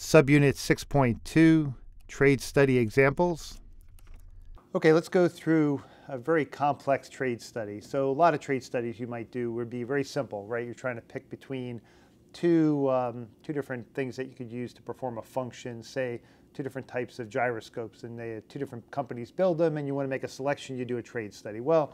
Subunit 6.2, Trade Study Examples. Okay, let's go through a very complex trade study. So a lot of trade studies you might do would be very simple, right? You're trying to pick between two, um, two different things that you could use to perform a function, say two different types of gyroscopes, and they, two different companies build them, and you want to make a selection, you do a trade study. Well,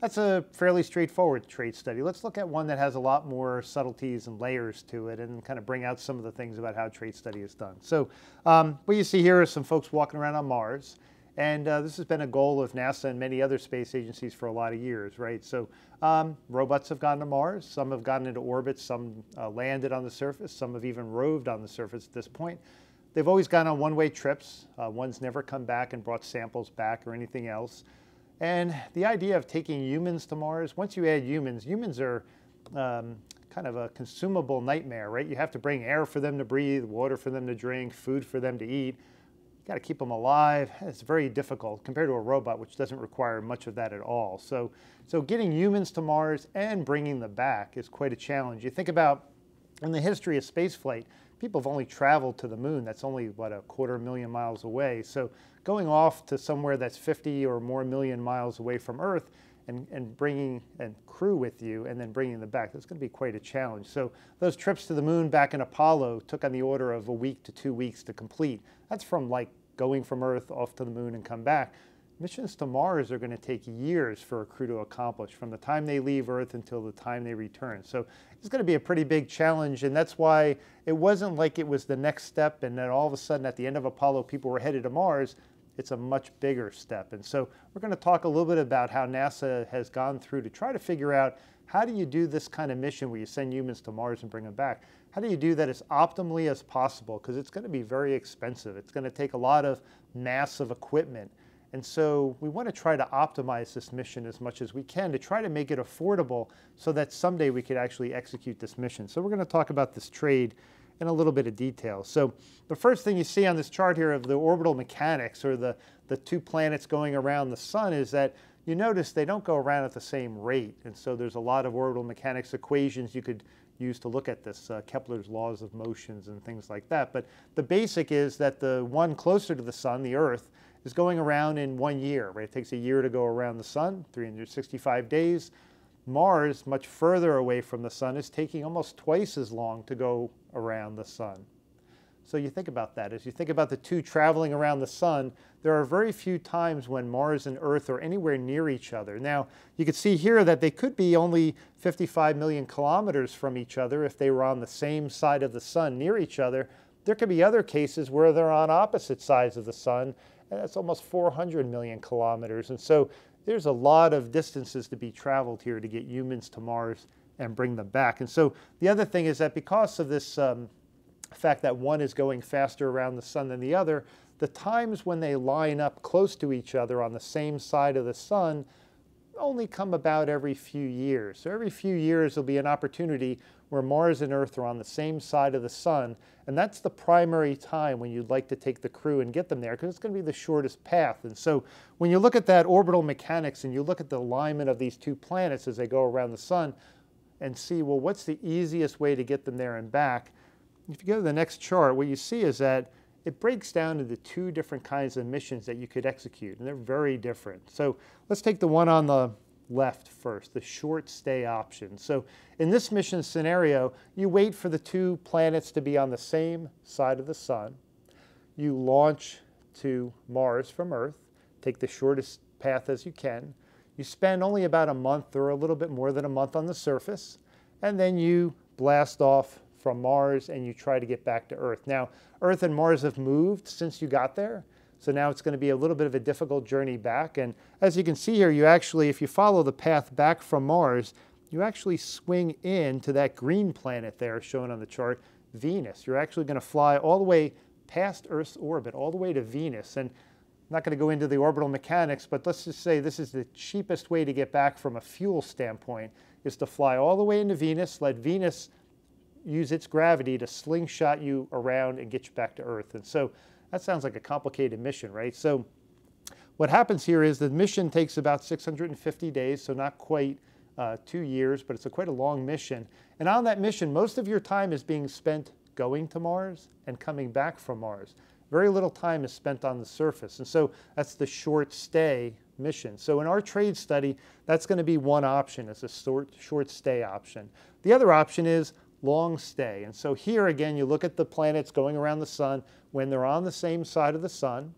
that's a fairly straightforward trade study. Let's look at one that has a lot more subtleties and layers to it and kind of bring out some of the things about how trade study is done. So um, what you see here is some folks walking around on Mars. And uh, this has been a goal of NASA and many other space agencies for a lot of years, right? So um, robots have gone to Mars, some have gotten into orbit, some uh, landed on the surface, some have even roved on the surface at this point. They've always gone on one-way trips. Uh, one's never come back and brought samples back or anything else. And the idea of taking humans to Mars, once you add humans, humans are um, kind of a consumable nightmare, right? You have to bring air for them to breathe, water for them to drink, food for them to eat. You got to keep them alive. It's very difficult compared to a robot, which doesn't require much of that at all. So, so getting humans to Mars and bringing them back is quite a challenge. You think about in the history of spaceflight, people have only traveled to the moon. That's only, what, a quarter million miles away. So going off to somewhere that's 50 or more million miles away from Earth and, and bringing a crew with you and then bringing them back, that's going to be quite a challenge. So those trips to the moon back in Apollo took on the order of a week to two weeks to complete. That's from like going from Earth off to the moon and come back. Missions to Mars are going to take years for a crew to accomplish from the time they leave Earth until the time they return. So it's going to be a pretty big challenge, and that's why it wasn't like it was the next step and then all of a sudden at the end of Apollo people were headed to Mars. It's a much bigger step. And so we're going to talk a little bit about how NASA has gone through to try to figure out how do you do this kind of mission where you send humans to Mars and bring them back? How do you do that as optimally as possible? Because it's going to be very expensive. It's going to take a lot of massive equipment. And so we want to try to optimize this mission as much as we can to try to make it affordable so that someday we could actually execute this mission. So we're going to talk about this trade in a little bit of detail. So the first thing you see on this chart here of the orbital mechanics or the, the two planets going around the sun is that you notice they don't go around at the same rate. And so there's a lot of orbital mechanics equations you could use to look at this, uh, Kepler's laws of motions and things like that. But the basic is that the one closer to the sun, the Earth, is going around in one year, right? It takes a year to go around the sun, 365 days. Mars, much further away from the sun, is taking almost twice as long to go around the sun. So you think about that. As you think about the two traveling around the sun, there are very few times when Mars and Earth are anywhere near each other. Now, you can see here that they could be only 55 million kilometers from each other if they were on the same side of the sun near each other. There could be other cases where they're on opposite sides of the sun and that's almost 400 million kilometers. And so there's a lot of distances to be traveled here to get humans to Mars and bring them back. And so the other thing is that because of this um, fact that one is going faster around the sun than the other, the times when they line up close to each other on the same side of the sun only come about every few years. So every few years there'll be an opportunity where Mars and Earth are on the same side of the sun, and that's the primary time when you'd like to take the crew and get them there because it's going to be the shortest path. And so when you look at that orbital mechanics and you look at the alignment of these two planets as they go around the sun and see, well, what's the easiest way to get them there and back? If you go to the next chart, what you see is that it breaks down into two different kinds of missions that you could execute, and they're very different. So let's take the one on the left first, the short stay option. So in this mission scenario, you wait for the two planets to be on the same side of the sun. You launch to Mars from Earth, take the shortest path as you can. You spend only about a month or a little bit more than a month on the surface, and then you blast off from Mars and you try to get back to Earth. Now, Earth and Mars have moved since you got there, so now it's going to be a little bit of a difficult journey back. And as you can see here, you actually, if you follow the path back from Mars, you actually swing in to that green planet there shown on the chart, Venus. You're actually going to fly all the way past Earth's orbit, all the way to Venus. And I'm not going to go into the orbital mechanics, but let's just say this is the cheapest way to get back from a fuel standpoint, is to fly all the way into Venus, let Venus use its gravity to slingshot you around and get you back to Earth. And so that sounds like a complicated mission, right? So what happens here is the mission takes about 650 days, so not quite uh, two years, but it's a quite a long mission. And on that mission, most of your time is being spent going to Mars and coming back from Mars. Very little time is spent on the surface. And so that's the short stay mission. So in our trade study, that's going to be one option as a short, short stay option. The other option is long stay. And so here again, you look at the planets going around the sun. When they're on the same side of the sun,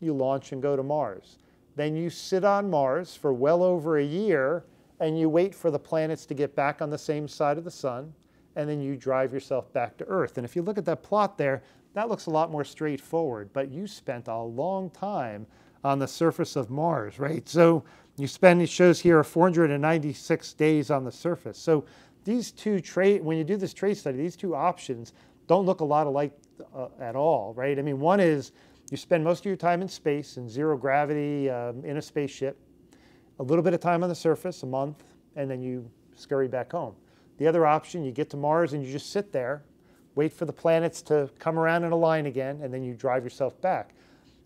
you launch and go to Mars. Then you sit on Mars for well over a year and you wait for the planets to get back on the same side of the sun and then you drive yourself back to Earth. And if you look at that plot there, that looks a lot more straightforward, but you spent a long time on the surface of Mars, right? So you spend, it shows here 496 days on the surface. So these two trade, when you do this trade study, these two options don't look a lot alike uh, at all, right? I mean, one is you spend most of your time in space in zero gravity um, in a spaceship, a little bit of time on the surface, a month, and then you scurry back home. The other option, you get to Mars and you just sit there, wait for the planets to come around in a line again, and then you drive yourself back.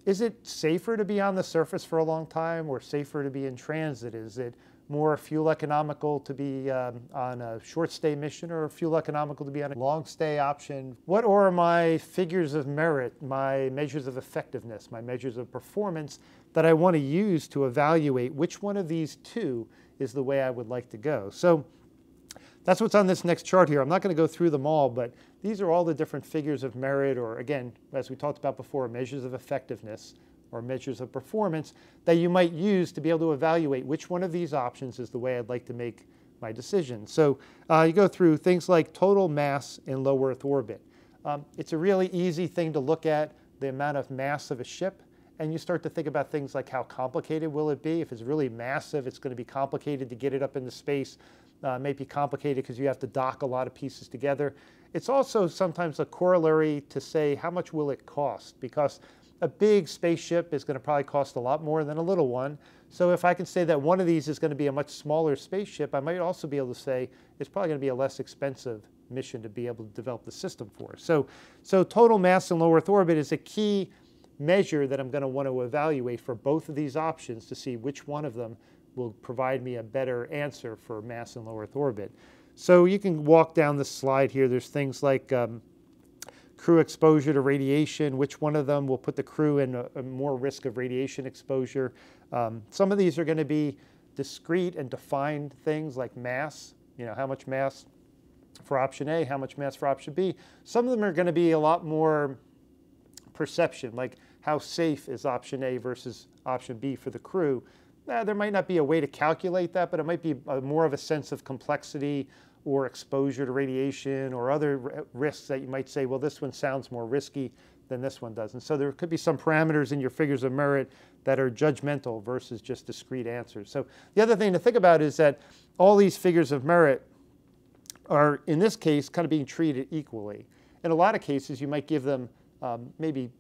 Is it safer to be on the surface for a long time or safer to be in transit? Is it more fuel economical to be um, on a short stay mission or fuel economical to be on a long stay option? What are my figures of merit, my measures of effectiveness, my measures of performance that I want to use to evaluate which one of these two is the way I would like to go? So that's what's on this next chart here. I'm not going to go through them all, but these are all the different figures of merit, or again, as we talked about before, measures of effectiveness or measures of performance that you might use to be able to evaluate which one of these options is the way I'd like to make my decision. So uh, you go through things like total mass in low Earth orbit. Um, it's a really easy thing to look at the amount of mass of a ship and you start to think about things like how complicated will it be? If it's really massive, it's going to be complicated to get it up into space. Uh, may be complicated because you have to dock a lot of pieces together. It's also sometimes a corollary to say how much will it cost because a big spaceship is going to probably cost a lot more than a little one. So if I can say that one of these is going to be a much smaller spaceship, I might also be able to say it's probably going to be a less expensive mission to be able to develop the system for. So, so total mass in low Earth orbit is a key measure that I'm going to want to evaluate for both of these options to see which one of them will provide me a better answer for mass in low Earth orbit. So you can walk down the slide here. There's things like um, crew exposure to radiation, which one of them will put the crew in a, a more risk of radiation exposure. Um, some of these are going to be discrete and defined things like mass, you know, how much mass for option A, how much mass for option B. Some of them are going to be a lot more perception, like how safe is option A versus option B for the crew. There might not be a way to calculate that, but it might be a, more of a sense of complexity or exposure to radiation or other risks that you might say, well, this one sounds more risky than this one does. And so there could be some parameters in your figures of merit that are judgmental versus just discrete answers. So the other thing to think about is that all these figures of merit are, in this case, kind of being treated equally. In a lot of cases, you might give them um, maybe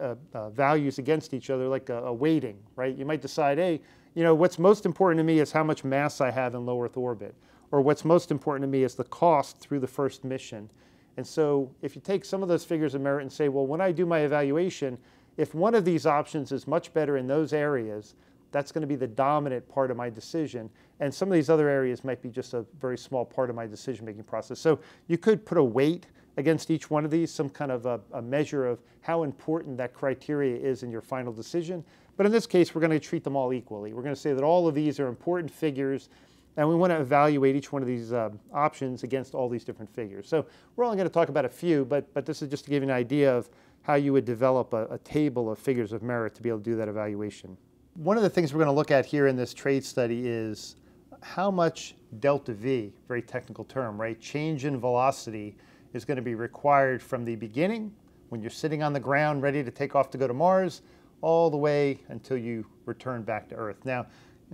uh, uh, values against each other, like a, a, weighting, right? You might decide, hey, you know, what's most important to me is how much mass I have in low Earth orbit, or what's most important to me is the cost through the first mission. And so if you take some of those figures of merit and say, well, when I do my evaluation, if one of these options is much better in those areas, that's going to be the dominant part of my decision. And some of these other areas might be just a very small part of my decision-making process. So you could put a weight against each one of these, some kind of a, a, measure of how important that criteria is in your final decision. But in this case, we're going to treat them all equally. We're going to say that all of these are important figures, and we want to evaluate each one of these uh, options against all these different figures. So we're only going to talk about a few, but, but this is just to give you an idea of how you would develop a, a table of figures of merit to be able to do that evaluation. One of the things we're going to look at here in this trade study is how much delta V, very technical term, right, change in velocity is going to be required from the beginning, when you're sitting on the ground ready to take off to go to Mars, all the way until you return back to Earth. Now,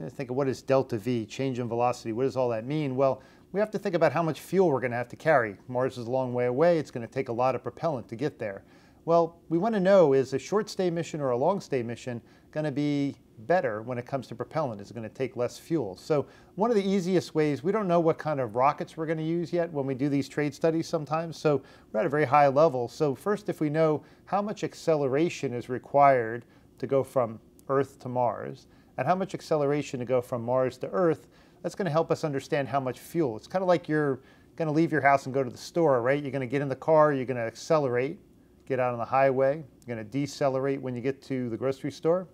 think of what is delta V, change in velocity, what does all that mean? Well, we have to think about how much fuel we're going to have to carry. Mars is a long way away, it's going to take a lot of propellant to get there. Well, we want to know is a short stay mission or a long stay mission going to be better when it comes to propellant? Is it going to take less fuel? So one of the easiest ways, we don't know what kind of rockets we're going to use yet when we do these trade studies sometimes. So we're at a very high level. So first, if we know how much acceleration is required to go from Earth to Mars, and how much acceleration to go from Mars to Earth, that's going to help us understand how much fuel. It's kind of like you're going to leave your house and go to the store, right? You're going to get in the car, you're going to accelerate, get out on the highway, you're going to decelerate when you get to the grocery store.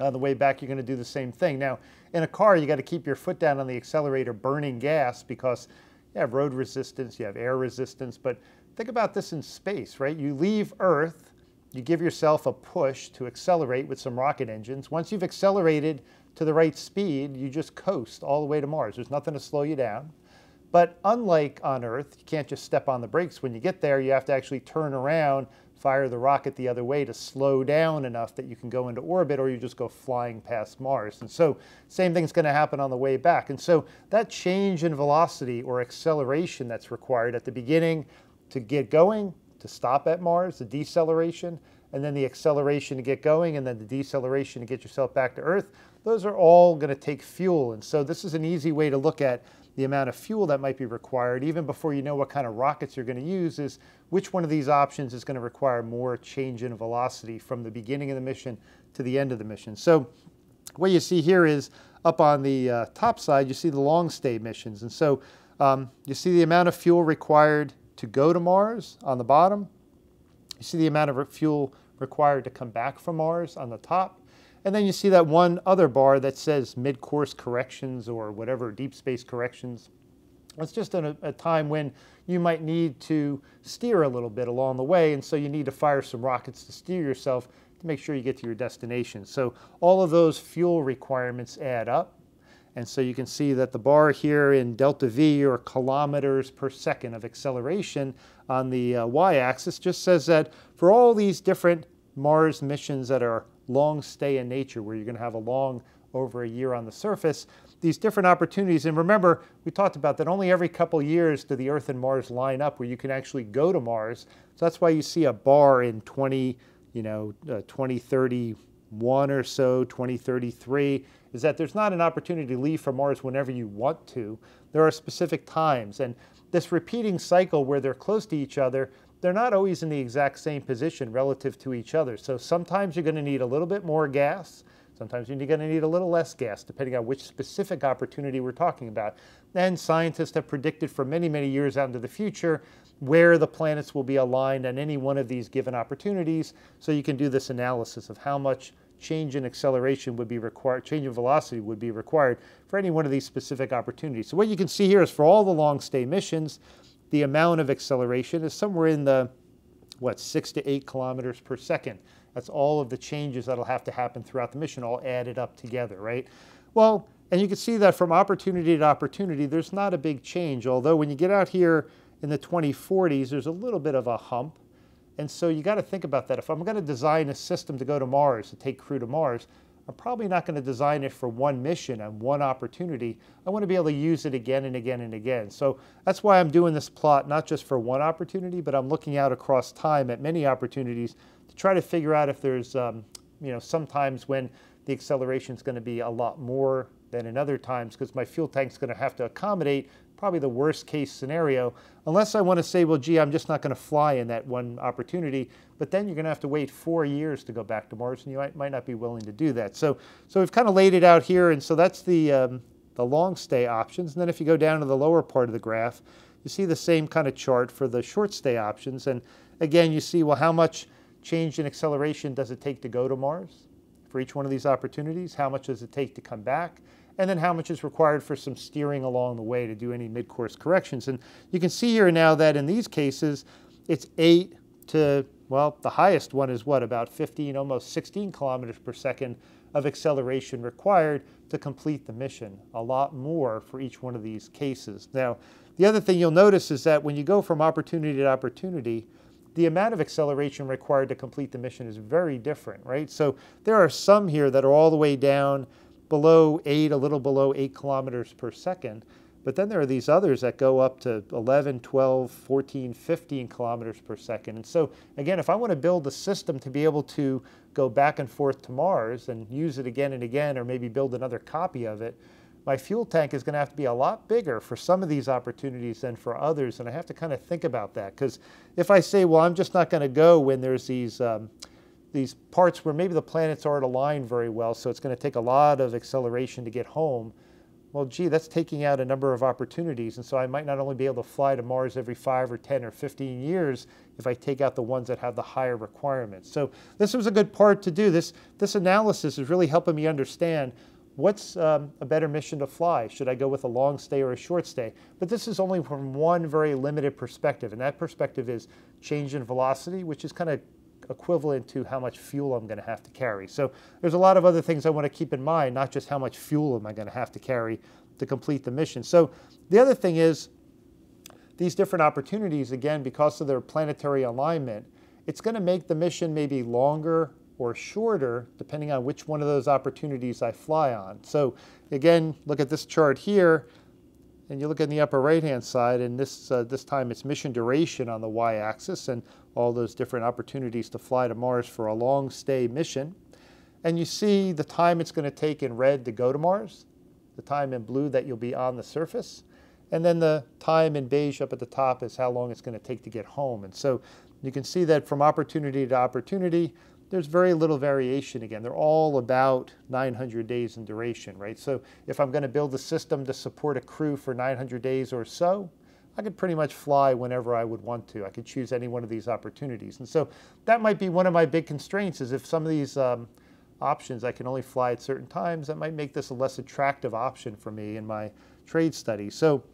On the way back, you're going to do the same thing. Now, in a car, you got to keep your foot down on the accelerator burning gas because you have road resistance, you have air resistance. But think about this in space, right? You leave Earth, you give yourself a push to accelerate with some rocket engines. Once you've accelerated to the right speed, you just coast all the way to Mars. There's nothing to slow you down. But unlike on Earth, you can't just step on the brakes when you get there. You have to actually turn around, fire the rocket the other way to slow down enough that you can go into orbit or you just go flying past Mars. And so same thing's going to happen on the way back. And so that change in velocity or acceleration that's required at the beginning to get going, to stop at Mars, the deceleration, and then the acceleration to get going, and then the deceleration to get yourself back to Earth, those are all going to take fuel. And so this is an easy way to look at the amount of fuel that might be required, even before you know what kind of rockets you're going to use, is which one of these options is going to require more change in velocity from the beginning of the mission to the end of the mission. So what you see here is up on the uh, top side, you see the long stay missions. And so um, you see the amount of fuel required to go to Mars on the bottom. You see the amount of fuel required to come back from Mars on the top. And then you see that one other bar that says mid-course corrections or whatever, deep space corrections. It's just a, a, time when you might need to steer a little bit along the way, and so you need to fire some rockets to steer yourself to make sure you get to your destination. So all of those fuel requirements add up. And so you can see that the bar here in delta V or kilometers per second of acceleration on the uh, y-axis just says that for all these different Mars missions that are long stay in nature, where you're going to have a long over a year on the surface, these different opportunities. And remember, we talked about that only every couple years do the Earth and Mars line up where you can actually go to Mars. So that's why you see a bar in 20, you know, uh, 2031 or so, 2033, is that there's not an opportunity to leave for Mars whenever you want to. There are specific times. And this repeating cycle where they're close to each other they're not always in the exact same position relative to each other. So sometimes you're going to need a little bit more gas. Sometimes you're going to need a little less gas, depending on which specific opportunity we're talking about. And scientists have predicted for many, many years out into the future where the planets will be aligned on any one of these given opportunities. So you can do this analysis of how much change in acceleration would be required, change in velocity would be required for any one of these specific opportunities. So what you can see here is for all the long stay missions, the amount of acceleration is somewhere in the, what, six to eight kilometers per second. That's all of the changes that'll have to happen throughout the mission, all added up together, right? Well, and you can see that from opportunity to opportunity, there's not a big change. Although when you get out here in the 2040s, there's a little bit of a hump. And so you got to think about that. If I'm going to design a system to go to Mars, to take crew to Mars, I'm probably not going to design it for one mission and one opportunity. I want to be able to use it again and again and again. So that's why I'm doing this plot, not just for one opportunity, but I'm looking out across time at many opportunities to try to figure out if there's, um, you know, sometimes when the acceleration is going to be a lot more than in other times because my fuel tank is going to have to accommodate probably the worst case scenario, unless I want to say, well, gee, I'm just not going to fly in that one opportunity. But then you're going to have to wait four years to go back to Mars, and you might, might not be willing to do that. So, so we've kind of laid it out here, and so that's the, um, the long stay options. And then if you go down to the lower part of the graph, you see the same kind of chart for the short stay options. And again, you see, well, how much change in acceleration does it take to go to Mars for each one of these opportunities? How much does it take to come back? And then how much is required for some steering along the way to do any mid-course corrections. And you can see here now that in these cases, it's 8 to, well, the highest one is what, about 15, almost 16 kilometers per second of acceleration required to complete the mission. A lot more for each one of these cases. Now, the other thing you'll notice is that when you go from opportunity to opportunity, the amount of acceleration required to complete the mission is very different, right? So there are some here that are all the way down below 8, a little below 8 kilometers per second. But then there are these others that go up to 11, 12, 14, 15 kilometers per second. And so, again, if I want to build a system to be able to go back and forth to Mars and use it again and again, or maybe build another copy of it, my fuel tank is going to have to be a lot bigger for some of these opportunities than for others. And I have to kind of think about that. Because if I say, well, I'm just not going to go when there's these um, these parts where maybe the planets aren't aligned very well, so it's going to take a lot of acceleration to get home. well, gee, that's taking out a number of opportunities. And so I might not only be able to fly to Mars every five or 10 or 15 years if I take out the ones that have the higher requirements. So this was a good part to do. This, this analysis is really helping me understand what's um, a better mission to fly? Should I go with a long stay or a short stay? But this is only from one very limited perspective. And that perspective is change in velocity, which is kind of equivalent to how much fuel I'm going to have to carry. So there's a lot of other things I want to keep in mind, not just how much fuel am I going to have to carry to complete the mission. So the other thing is these different opportunities, again, because of their planetary alignment, it's going to make the mission maybe longer or shorter depending on which one of those opportunities I fly on. So again, look at this chart here and you look in the upper right hand side and this, uh, this time it's mission duration on the y-axis and all those different opportunities to fly to Mars for a long stay mission. And you see the time it's going to take in red to go to Mars, the time in blue that you'll be on the surface, and then the time in beige up at the top is how long it's going to take to get home. And so you can see that from opportunity to opportunity, there's very little variation again. They're all about 900 days in duration, right? So if I'm going to build a system to support a crew for 900 days or so, I could pretty much fly whenever I would want to. I could choose any one of these opportunities. And so that might be one of my big constraints is if some of these um, options I can only fly at certain times, that might make this a less attractive option for me in my trade study. So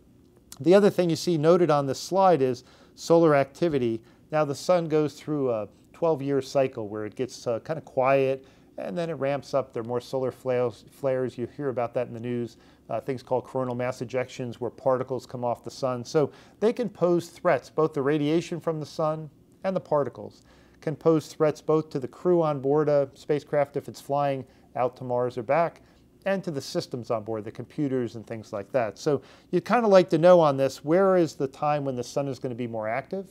the other thing you see noted on this slide is solar activity. Now the sun goes through a 12 year cycle where it gets uh, kind of quiet and then it ramps up. There are more solar flares. flares. You hear about that in the news. Uh, things called coronal mass ejections where particles come off the sun. So they can pose threats, both the radiation from the sun and the particles can pose threats both to the crew on board a spacecraft if it's flying out to Mars or back, and to the systems on board, the computers and things like that. So you'd kind of like to know on this, where is the time when the sun is going to be more active?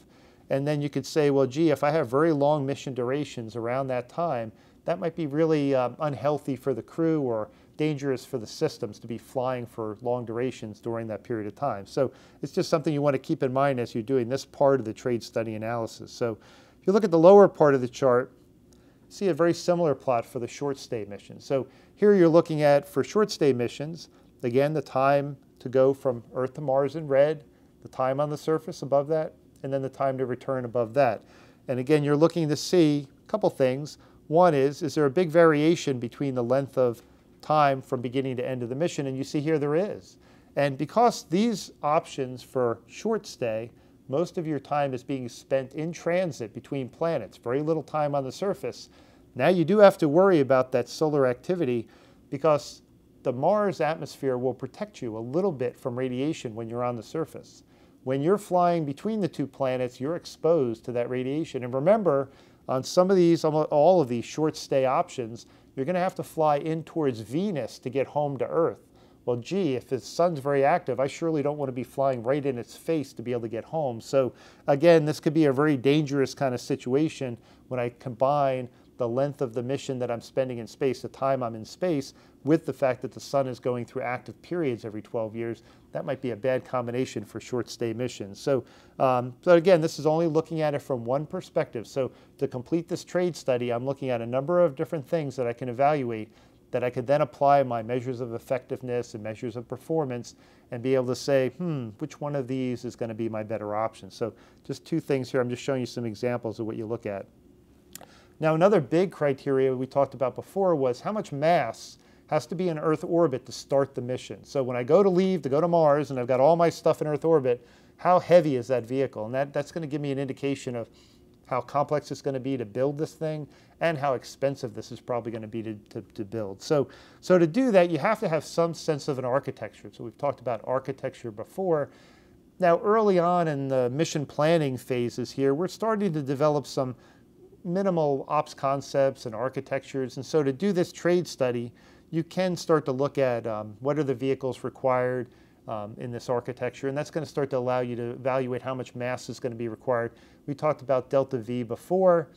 And then you could say, well, gee, if I have very long mission durations around that time, that might be really uh, unhealthy for the crew or dangerous for the systems to be flying for long durations during that period of time. So it's just something you want to keep in mind as you're doing this part of the trade study analysis. So if you look at the lower part of the chart, see a very similar plot for the short stay mission. So here you're looking at, for short stay missions, again, the time to go from Earth to Mars in red, the time on the surface above that, and then the time to return above that. And again, you're looking to see a couple things. One is, is there a big variation between the length of time from beginning to end of the mission? And you see here there is. And because these options for short stay, most of your time is being spent in transit between planets, very little time on the surface. Now you do have to worry about that solar activity because the Mars atmosphere will protect you a little bit from radiation when you're on the surface. When you're flying between the two planets, you're exposed to that radiation. And remember, on some of these, all of these short stay options, you're going to have to fly in towards Venus to get home to Earth. Well, gee, if the sun's very active, I surely don't want to be flying right in its face to be able to get home. So again, this could be a very dangerous kind of situation when I combine the length of the mission that I'm spending in space, the time I'm in space, with the fact that the sun is going through active periods every 12 years, that might be a bad combination for short stay missions. So, um, so again, this is only looking at it from one perspective. So to complete this trade study, I'm looking at a number of different things that I can evaluate that I could then apply my measures of effectiveness and measures of performance and be able to say, hmm, which one of these is going to be my better option? So just two things here. I'm just showing you some examples of what you look at. Now, another big criteria we talked about before was how much mass has to be in Earth orbit to start the mission. So when I go to leave to go to Mars and I've got all my stuff in Earth orbit, how heavy is that vehicle? And that, that's going to give me an indication of how complex it's going to be to build this thing and how expensive this is probably going to be to, to, to, build. So, so to do that, you have to have some sense of an architecture. So we've talked about architecture before. Now, early on in the mission planning phases here, we're starting to develop some minimal ops concepts and architectures. And so to do this trade study, you can start to look at um, what are the vehicles required um, in this architecture, and that's going to start to allow you to evaluate how much mass is going to be required. We talked about delta V before.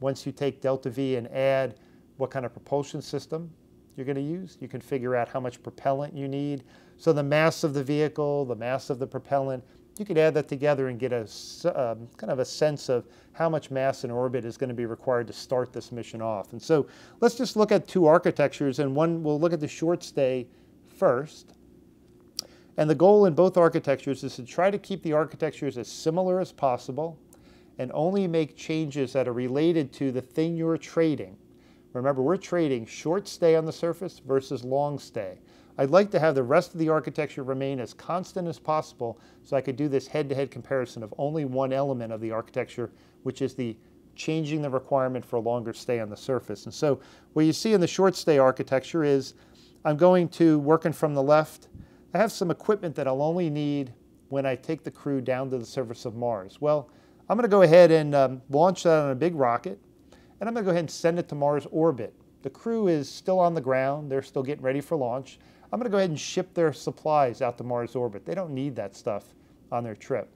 Once you take delta V and add what kind of propulsion system you're going to use, you can figure out how much propellant you need. So the mass of the vehicle, the mass of the propellant, you could add that together and get a um, kind of a sense of how much mass in orbit is going to be required to start this mission off. And so let's just look at two architectures and one, we'll look at the short stay first. And the goal in both architectures is to try to keep the architectures as similar as possible and only make changes that are related to the thing you're trading. Remember, we're trading short stay on the surface versus long stay. I'd like to have the rest of the architecture remain as constant as possible so I could do this head-to-head -head comparison of only one element of the architecture, which is the changing the requirement for a longer stay on the surface. And so what you see in the short stay architecture is I'm going to, working from the left, I have some equipment that I'll only need when I take the crew down to the surface of Mars. Well, I'm going to go ahead and um, launch that on a big rocket, and I'm going to go ahead and send it to Mars orbit. The crew is still on the ground. They're still getting ready for launch. I'm going to go ahead and ship their supplies out to Mars orbit. They don't need that stuff on their trip.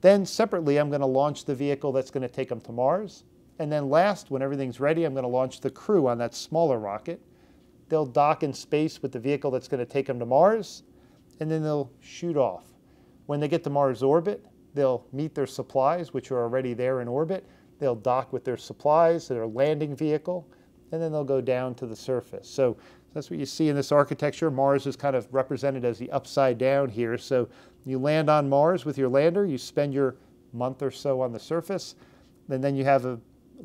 Then separately, I'm going to launch the vehicle that's going to take them to Mars. And then last, when everything's ready, I'm going to launch the crew on that smaller rocket. They'll dock in space with the vehicle that's going to take them to Mars, and then they'll shoot off. When they get to Mars orbit, they'll meet their supplies, which are already there in orbit. They'll dock with their supplies, their landing vehicle, and then they'll go down to the surface. So that's what you see in this architecture. Mars is kind of represented as the upside down here. So you land on Mars with your lander, you spend your month or so on the surface, and then you have a,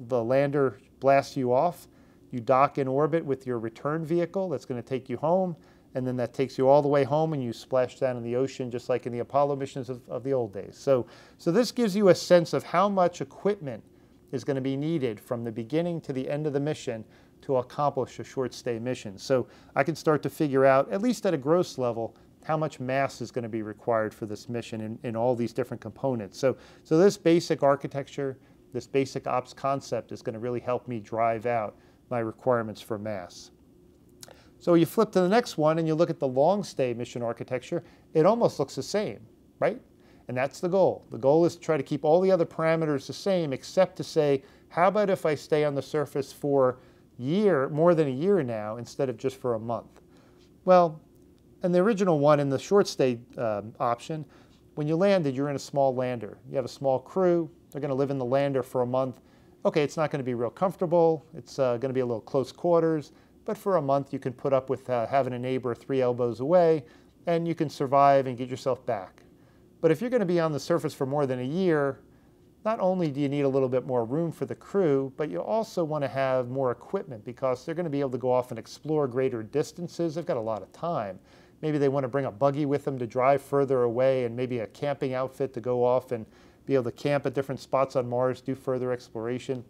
the lander blast you off. You dock in orbit with your return vehicle that's going to take you home, and then that takes you all the way home and you splash down in the ocean just like in the Apollo missions of, of the old days. So, so this gives you a sense of how much equipment is going to be needed from the beginning to the end of the mission to accomplish a short stay mission. So I can start to figure out, at least at a gross level, how much mass is going to be required for this mission in, in all these different components. So, so this basic architecture, this basic ops concept is going to really help me drive out my requirements for mass. So you flip to the next one and you look at the long stay mission architecture, it almost looks the same, right? And that's the goal. The goal is to try to keep all the other parameters the same except to say, how about if I stay on the surface for year, more than a year now, instead of just for a month. Well, in the original one, in the short stay um, option, when you landed, you're in a small lander. You have a small crew. They're going to live in the lander for a month. Okay, it's not going to be real comfortable. It's uh, going to be a little close quarters. But for a month, you can put up with uh, having a neighbor three elbows away, and you can survive and get yourself back. But if you're going to be on the surface for more than a year, not only do you need a little bit more room for the crew, but you also want to have more equipment because they're going to be able to go off and explore greater distances. They've got a lot of time. Maybe they want to bring a buggy with them to drive further away and maybe a camping outfit to go off and be able to camp at different spots on Mars, do further exploration.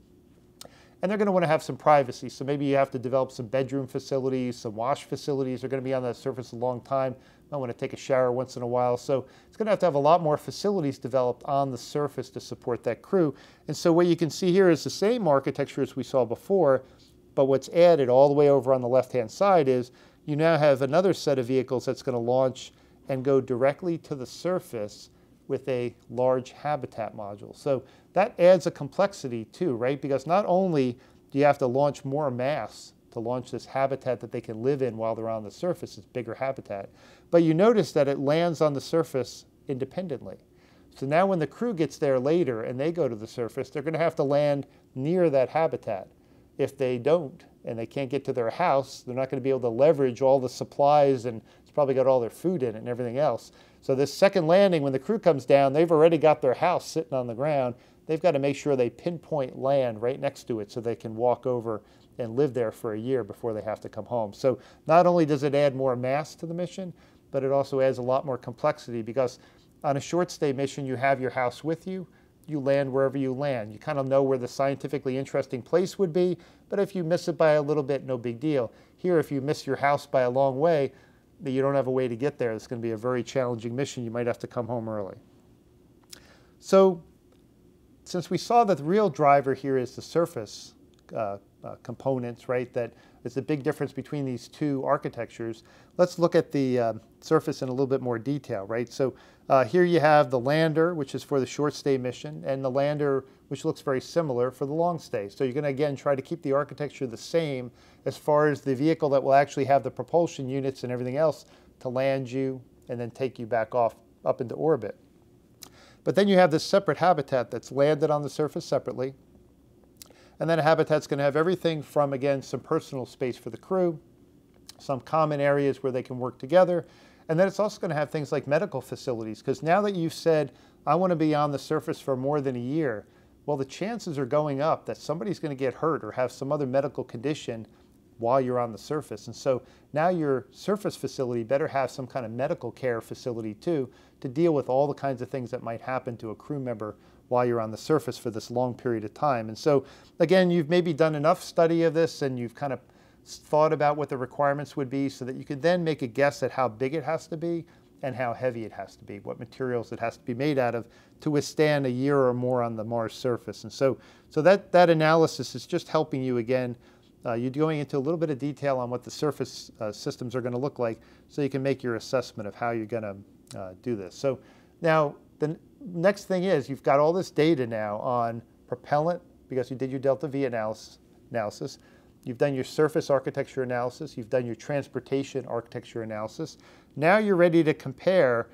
And they're going to want to have some privacy. So maybe you have to develop some bedroom facilities, some wash facilities. They're going to be on that surface a long time. I want to take a shower once in a while. So it's going to have to have a lot more facilities developed on the surface to support that crew. And so what you can see here is the same architecture as we saw before, but what's added all the way over on the left-hand side is you now have another set of vehicles that's going to launch and go directly to the surface with a large habitat module. So that adds a complexity too, right? Because not only do you have to launch more mass to launch this habitat that they can live in while they're on the surface, it's bigger habitat, but you notice that it lands on the surface independently. So now when the crew gets there later and they go to the surface, they're going to have to land near that habitat. If they don't and they can't get to their house, they're not going to be able to leverage all the supplies and it's probably got all their food in it and everything else. So this second landing, when the crew comes down, they've already got their house sitting on the ground. They've got to make sure they pinpoint land right next to it so they can walk over and live there for a year before they have to come home. So not only does it add more mass to the mission, but it also adds a lot more complexity because on a short stay mission, you have your house with you. You land wherever you land. You kind of know where the scientifically interesting place would be, but if you miss it by a little bit, no big deal. Here, if you miss your house by a long way, you don't have a way to get there, it's going to be a very challenging mission. You might have to come home early. So, since we saw that the real driver here is the surface uh, uh, components, right, that is the big difference between these two architectures. Let's look at the uh, surface in a little bit more detail, right? So uh, here you have the lander, which is for the short stay mission, and the lander, which looks very similar for the long stay. So you're going to, again, try to keep the architecture the same as far as the vehicle that will actually have the propulsion units and everything else to land you and then take you back off up into orbit. But then you have this separate habitat that's landed on the surface separately, and then a habitat's going to have everything from, again, some personal space for the crew, some common areas where they can work together, And then it's also going to have things like medical facilities, because now that you've said, I want to be on the surface for more than a year, well, the chances are going up that somebody's going to get hurt or have some other medical condition while you're on the surface. And so now your surface facility better have some kind of medical care facility too to deal with all the kinds of things that might happen to a crew member while you're on the surface for this long period of time. And so again, you've maybe done enough study of this and you've kind of thought about what the requirements would be so that you could then make a guess at how big it has to be and how heavy it has to be, what materials it has to be made out of to withstand a year or more on the Mars surface. And so, so that, that analysis is just helping you again. Uh, you're going into a little bit of detail on what the surface uh, systems are going to look like so you can make your assessment of how you're going to uh, do this. So now the next thing is you've got all this data now on propellant because you did your delta V analysis, You've done your surface architecture analysis. You've done your transportation architecture analysis. Now you're ready to compare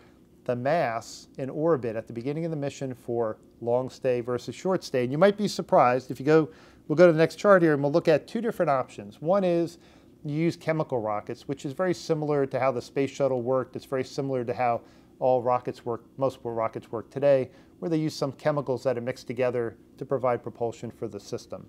the mass in orbit at the beginning of the mission for long stay versus short stay. And you might be surprised if you go, we'll go to the next chart here and we'll look at two different options. One is you use chemical rockets, which is very similar to how the space shuttle worked. It's very similar to how all rockets work, most rockets work today, where they use some chemicals that are mixed together to provide propulsion for the system.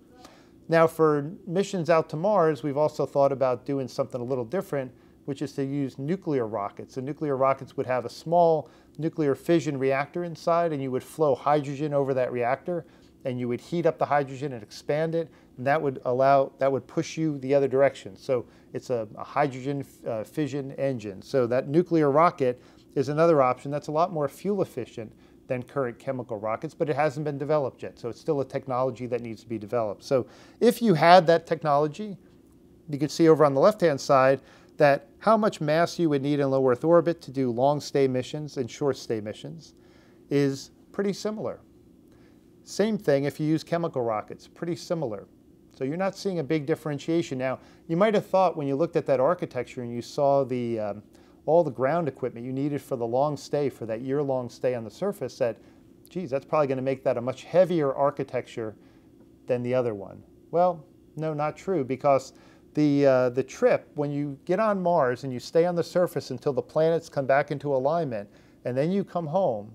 Now for missions out to Mars, we've also thought about doing something a little different, which is to use nuclear rockets. And nuclear rockets would have a small nuclear fission reactor inside and you would flow hydrogen over that reactor and you would heat up the hydrogen and expand it and that would allow, that would push you the other direction. So it's a, a hydrogen uh, fission engine. So that nuclear rocket is another option that's a lot more fuel efficient than current chemical rockets, but it hasn't been developed yet. So it's still a technology that needs to be developed. So if you had that technology, you could see over on the left-hand side that how much mass you would need in low Earth orbit to do long stay missions and short stay missions is pretty similar. Same thing if you use chemical rockets, pretty similar. So you're not seeing a big differentiation. Now, you might have thought when you looked at that architecture and you saw the um, all the ground equipment you needed for the long stay, for that year-long stay on the surface, that, geez, that's probably going to make that a much heavier architecture than the other one. Well, no, not true, because the, uh, the trip, when you get on Mars and you stay on the surface until the planets come back into alignment, and then you come home,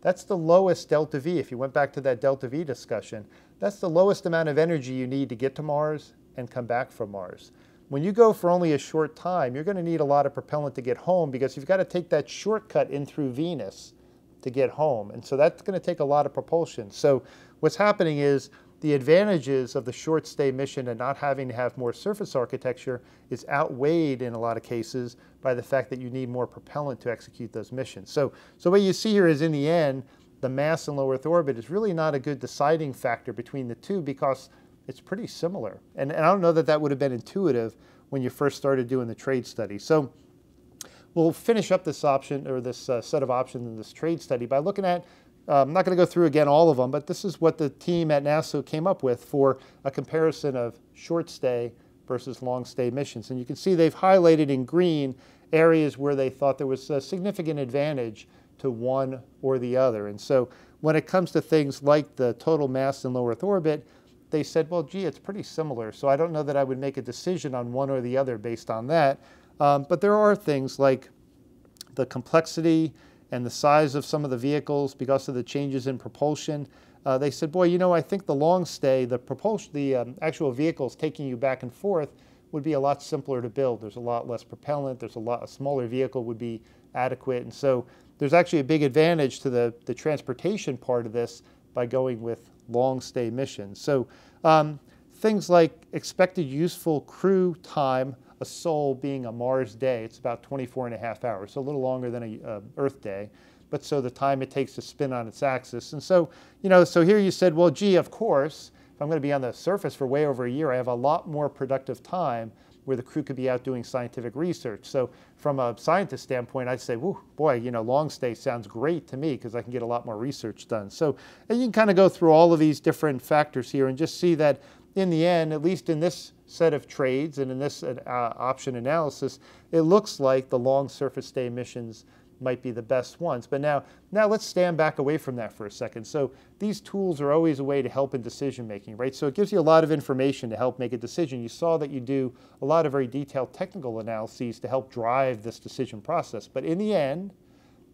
that's the lowest delta V. If you went back to that delta V discussion, that's the lowest amount of energy you need to get to Mars and come back from Mars. When you go for only a short time, you're going to need a lot of propellant to get home because you've got to take that shortcut in through Venus to get home. And so that's going to take a lot of propulsion. So what's happening is the advantages of the short stay mission and not having to have more surface architecture is outweighed in a lot of cases by the fact that you need more propellant to execute those missions. So, so what you see here is in the end, the mass in low Earth orbit is really not a good deciding factor between the two because it's pretty similar. And, and I don't know that that would have been intuitive when you first started doing the trade study. So we'll finish up this option or this uh, set of options in this trade study by looking at, uh, I'm not going to go through again all of them, but this is what the team at NASA came up with for a comparison of short stay versus long stay missions. And you can see they've highlighted in green areas where they thought there was a significant advantage to one or the other. And so when it comes to things like the total mass in low Earth orbit, they said, well, gee, it's pretty similar. So I don't know that I would make a decision on one or the other based on that. Um, but there are things like the complexity and the size of some of the vehicles because of the changes in propulsion. Uh, they said, boy, you know, I think the long stay, the propulsion, the um, actual vehicles taking you back and forth would be a lot simpler to build. There's a lot less propellant. There's a lot, a smaller vehicle would be adequate. And so there's actually a big advantage to the, the transportation part of this by going with long stay missions. So um, things like expected useful crew time, a sol being a Mars day, it's about 24 and a half hours, so a little longer than a uh, Earth day. But so the time it takes to spin on its axis. And so, you know, so here you said, well, gee, of course, if I'm going to be on the surface for way over a year, I have a lot more productive time where the crew could be out doing scientific research. So from a scientist standpoint, I'd say, Whoa, boy, you know, long stay sounds great to me because I can get a lot more research done. So and you can kind of go through all of these different factors here and just see that in the end, at least in this set of trades and in this uh, option analysis, it looks like the long surface stay missions might be the best ones. But now, now let's stand back away from that for a second. So these tools are always a way to help in decision making, right? So it gives you a lot of information to help make a decision. You saw that you do a lot of very detailed technical analyses to help drive this decision process. But in the end,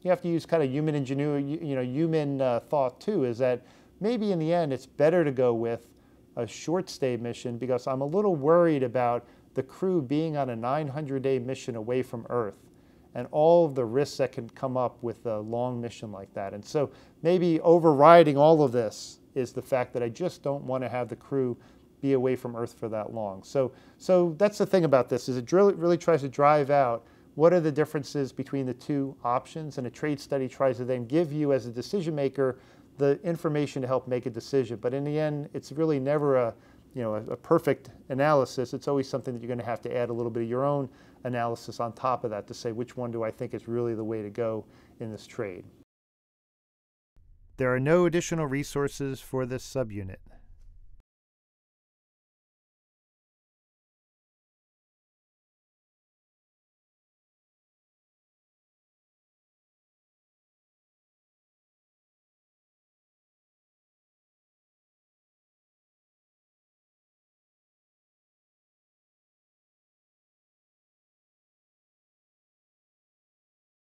you have to use kind of human ingenuity, you know, human uh, thought too, is that maybe in the end it's better to go with a short stay mission because I'm a little worried about the crew being on a 900 day mission away from Earth and all of the risks that can come up with a long mission like that. And so maybe overriding all of this is the fact that I just don't want to have the crew be away from Earth for that long. So, so that's the thing about this is it really, really tries to drive out what are the differences between the two options and a trade study tries to then give you as a decision maker the information to help make a decision. But in the end, it's really never a, you know, a, a perfect analysis. It's always something that you're going to have to add a little bit of your own analysis on top of that to say which one do I think is really the way to go in this trade. There are no additional resources for this subunit.